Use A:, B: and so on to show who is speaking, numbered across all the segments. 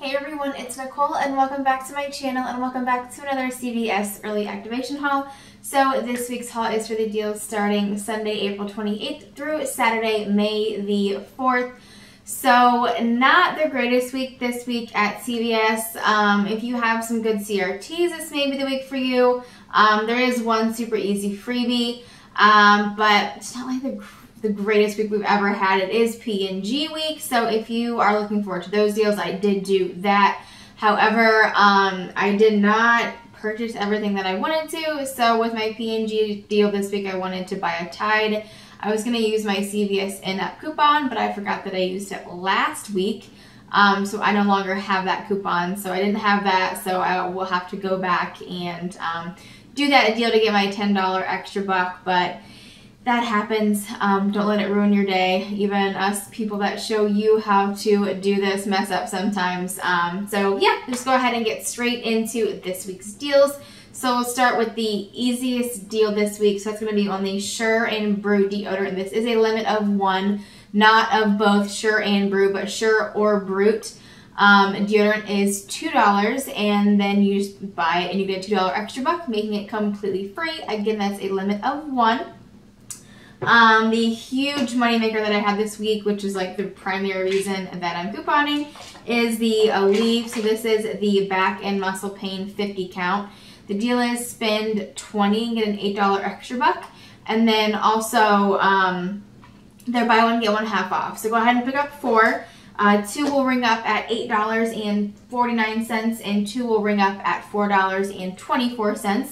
A: Hey everyone, it's Nichole and welcome back to my channel and welcome back to another CVS early activation haul. So this week's haul is for the deals starting Sunday, April 28th through Saturday, May the 4th. So not the greatest week this week at CVS. Um, if you have some good CRTs, this may be the week for you. Um, there is one super easy freebie, um, but it's not like the the greatest week we've ever had. It is P&G week, so if you are looking forward to those deals, I did do that. However, um, I did not purchase everything that I wanted to, so with my P&G deal this week, I wanted to buy a Tide. I was going to use my CVS in-app coupon, but I forgot that I used it last week. Um, so I no longer have that coupon, so I didn't have that, so I will have to go back and um, do that deal to get my $10 extra buck, but that happens. Um, don't let it ruin your day. Even us people that show you how to do this mess up sometimes. Um, so yeah, just go ahead and get straight into this week's deals. So we'll start with the easiest deal this week. So it's going to be on the Sure and Brut deodorant. This is a limit of one, not of both Sure and Brut, but Sure or Brut. Um, deodorant is $2 and then you just buy it and you get a $2 extra buck, making it completely free. Again, that's a limit of one. Um, the huge moneymaker that I had this week, which is like the primary reason that I'm couponing, is the Aleve. So this is the back and muscle pain 50 count. The deal is spend 20 and get an $8 extra buck. And then also, um, they're buy one, get one half off. So go ahead and pick up four. Uh, two will ring up at $8.49 and two will ring up at $4.24.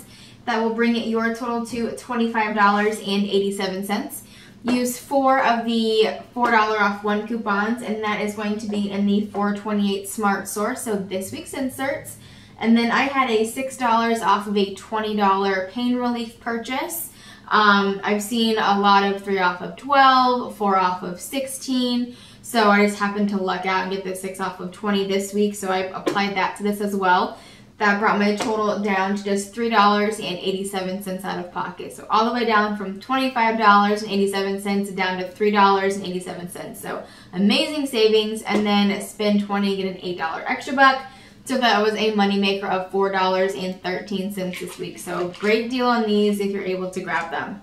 A: That will bring it your total to $25.87. Use four of the $4 off one coupons, and that is going to be in the 428 Smart Source, so this week's inserts. And then I had a $6 off of a $20 pain relief purchase. Um, I've seen a lot of 3 off of 12, 4 off of 16, so I just happened to luck out and get the 6 off of 20 this week, so I applied that to this as well. That brought my total down to just $3.87 out of pocket. So all the way down from $25.87 down to $3.87. So amazing savings and then spend 20 get an $8 extra buck. So that was a moneymaker of $4.13 this week. So great deal on these if you're able to grab them.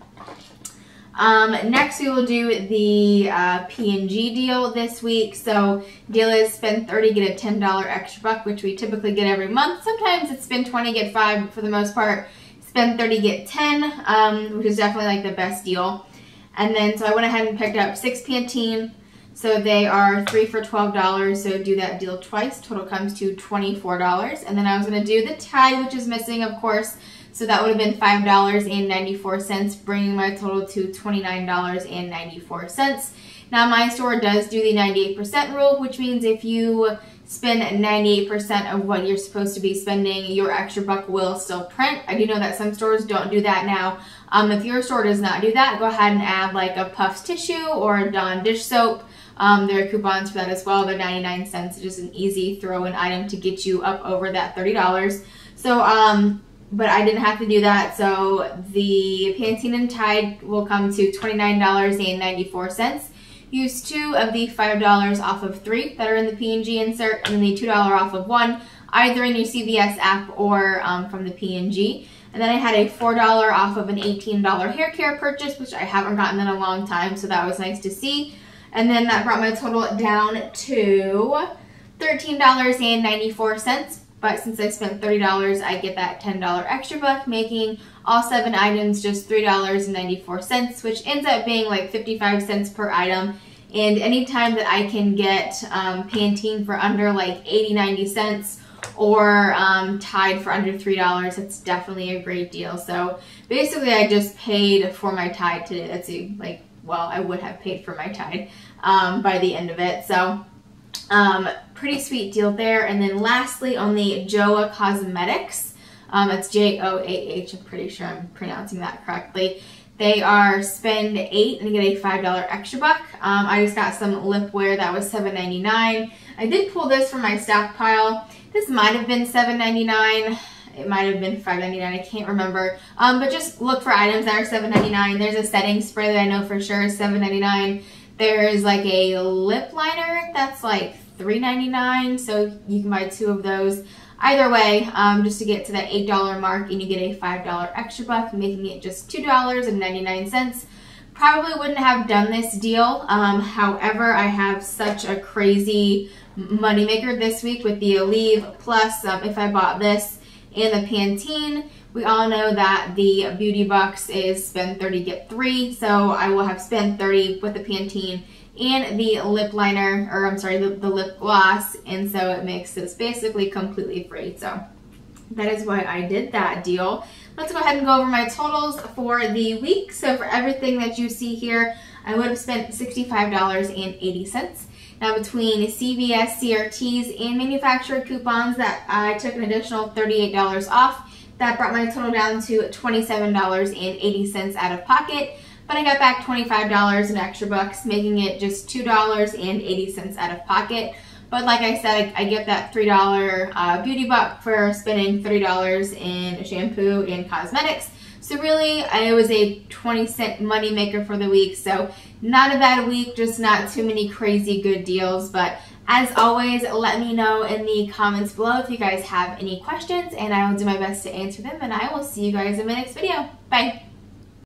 A: Um, next, we will do the uh, P&G deal this week. So deal is spend 30, get a $10 extra buck, which we typically get every month. Sometimes it's spend 20, get 5, but for the most part, spend 30, get 10, um, which is definitely like the best deal. And then, so I went ahead and picked up six Pantene. So they are three for $12, so do that deal twice. Total comes to $24. And then I was going to do the Tide, which is missing, of course. So that would have been $5.94, bringing my total to $29.94. Now my store does do the 98% rule, which means if you spend 98% of what you're supposed to be spending, your extra buck will still print. I do know that some stores don't do that now. Um, if your store does not do that, go ahead and add like a Puffs tissue or a Dawn dish soap. Um, there are coupons for that as well. They're 99 cents. It's just an easy throw-in item to get you up over that $30. So um, but I didn't have to do that. So the Pantene and Tide will come to $29.94. Use two of the $5 off of three that are in the P&G insert and then the $2 off of one, either in your CVS app or um, from the P&G. And then I had a $4 off of an $18 hair care purchase, which I haven't gotten in a long time, so that was nice to see. And then that brought my total down to $13.94 but since I spent $30, I get that $10 extra buck, making all seven items just $3.94, which ends up being like 55 cents per item. And anytime that I can get um, Pantene for under like 80, 90 cents or um, Tide for under $3, it's definitely a great deal. So basically I just paid for my Tide today. That's like, well, I would have paid for my Tide um, by the end of it. So um, pretty sweet deal there. And then lastly, on the JOAH Cosmetics, um, it's J-O-A-H, I'm pretty sure I'm pronouncing that correctly. They are spend eight and get a $5 extra buck. Um, I just got some lip wear that was $7.99. I did pull this from my stack pile. This might have been $7.99. It might have been $5.99. I can't remember. Um, but just look for items that are $7.99. There's a setting spray that I know for sure is $7.99. There's like a lip liner that's like $3.99. So you can buy two of those. Either way, um, just to get to that $8 mark and you get a $5 extra buck, making it just $2.99. Probably wouldn't have done this deal. Um, however, I have such a crazy moneymaker this week with the Aleve. Plus, um, if I bought this and the Pantene, we all know that the Beauty Bucks is spend 30, get 3. So I will have spent 30 with the Pantene and the lip liner, or I'm sorry, the, the lip gloss. And so it makes this basically completely free. So that is why I did that deal. Let's go ahead and go over my totals for the week. So for everything that you see here, I would have spent $65.80. Now between CVS, CRTs, and manufacturer coupons that I took an additional $38 off, that brought my total down to $27.80 out of pocket, but I got back $25 in extra bucks, making it just $2.80 out of pocket. But like I said, I, I get that $3 uh, beauty buck for spending $30 in shampoo and cosmetics. So really, it was a 20 cent money maker for the week. So not a bad week, just not too many crazy good deals. But as always, let me know in the comments below if you guys have any questions and I will do my best to answer them and I will see you guys in my next video. Bye!